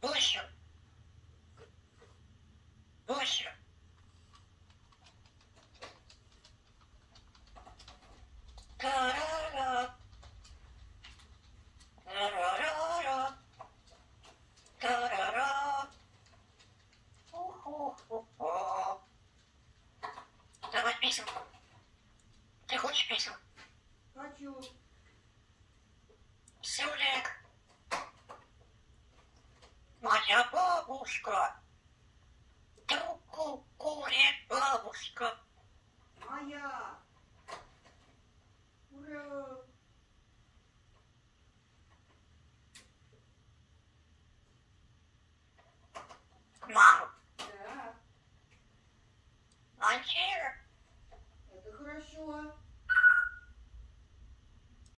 Бусю. Бусю. Та-ра-ра. Та-ра-ра-ра. Та-ра-ра. Ху-ху-ху-ху. Давай песенку. Ты хочешь песенку? Хочу. моя бабушка, трубку курит бабушка. Моя. Ура. Мам. Да. Он Это хорошо.